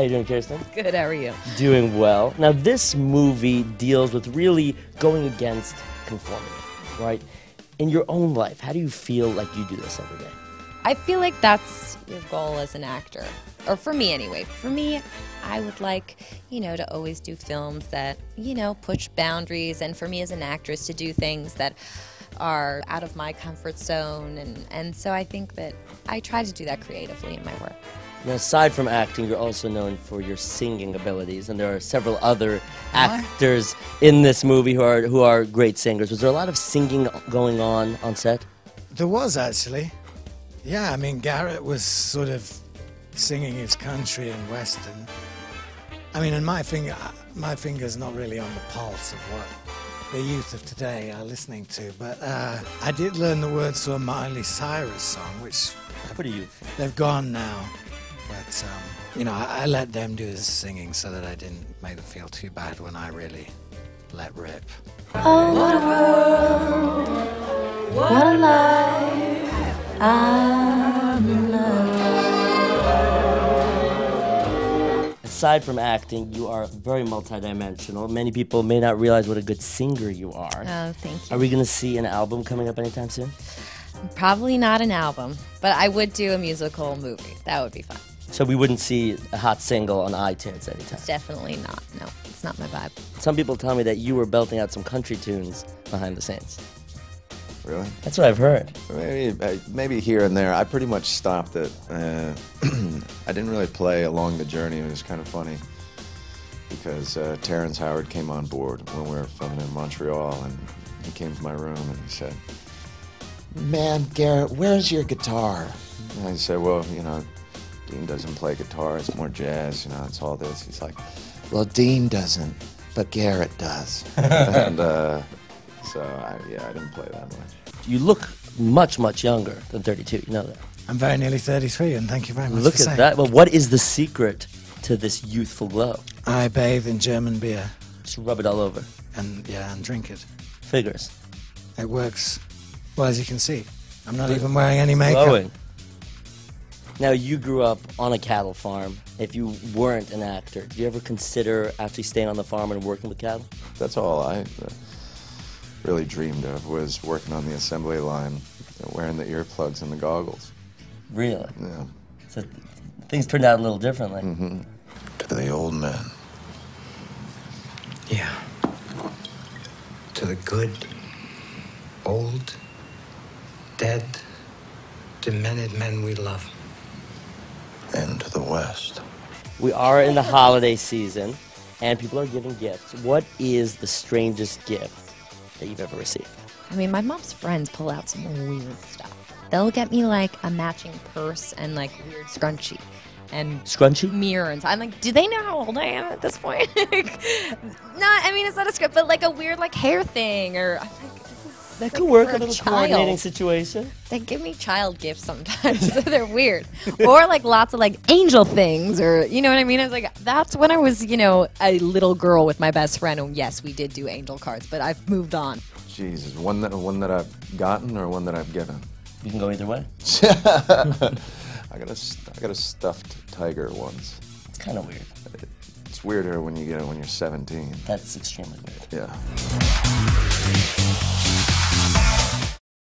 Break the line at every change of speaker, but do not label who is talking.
you doing, Kirsten?
Good, how are you?
Doing well. Now, this movie deals with really going against conformity, right? In your own life, how do you feel like you do this every day?
I feel like that's your goal as an actor. Or for me, anyway. For me, I would like, you know, to always do films that, you know, push boundaries. And for me as an actress, to do things that are out of my comfort zone. And, and so I think that I try to do that creatively in my work.
Now, aside from acting, you're also known for your singing abilities, and there are several other actors in this movie who are who are great singers. Was there a lot of singing going on on set?
There was actually. Yeah, I mean, Garrett was sort of singing his country and western. I mean, and my finger, my finger's not really on the pulse of what the youth of today are listening to, but uh, I did learn the words to a Miley Cyrus song, which
Pretty youthful.
they've gone now. But um, you know, I, I let them do the singing so that I didn't make them feel too bad when I really let rip. What a world! What a life! I'm in love.
Aside from acting, you are very multidimensional. Many people may not realize what a good singer you are.
Oh, thank you.
Are we going to see an album coming up anytime soon?
Probably not an album, but I would do a musical movie. That would be fun.
So we wouldn't see a hot single on iTunes anytime.
Definitely not. No, it's not my vibe.
Some people tell me that you were belting out some country tunes behind the scenes.
Really?
That's what I've heard.
Maybe, uh, maybe here and there. I pretty much stopped it. Uh, I didn't really play along the journey. It was kind of funny because uh, Terrence Howard came on board when we were filming in Montreal, and he came to my room and he said, "Man, Garrett, where's your guitar?" And I said, "Well, you know, Dean doesn't play guitar. It's more jazz. You know, it's all this." He's like, "Well, Dean doesn't, but Garrett does." and uh, so, I, yeah, I didn't play that much.
You look much, much younger than 32. You know that.
I'm very nearly 33, and thank you very much
Look
for
at
saying.
that. Well, what is the secret to this youthful glow?
I bathe in German beer,
Just rub it all over.
and yeah, and drink it.
Figures.
It works. Well, as you can see, I'm not even wearing any makeup.
Glowing. Now, you grew up on a cattle farm. If you weren't an actor, did you ever consider actually staying on the farm and working with cattle?
That's all I uh, really dreamed of was working on the assembly line, wearing the earplugs and the goggles.
Really?
Yeah.
So th- things turned out a little differently.
To the old man.
Yeah. To the good, old, dead, demented men we love.
And to the west.
We are in the holiday season, and people are giving gifts. What is the strangest gift that you've ever received?
I mean, my mom's friends pull out some weird stuff. They'll get me like a matching purse and like weird scrunchie and
Scrunchy?
mirror. And so I'm like, do they know how old I am at this point? not, I mean, it's not a script, but like a weird like hair thing or I'm like, this is
That
like
could work
for
a little
child.
coordinating situation.
They give me child gifts sometimes. so they're weird. or like lots of like angel things or you know what I mean? I was like, that's when I was, you know, a little girl with my best friend. And yes, we did do angel cards, but I've moved on.
Jesus, one that one that I've gotten or one that I've given.
You can go either way.
I got a st- I got a stuffed tiger once.
It's kind of weird.
It's weirder when you get it when you're 17.
That's extremely weird.
Yeah.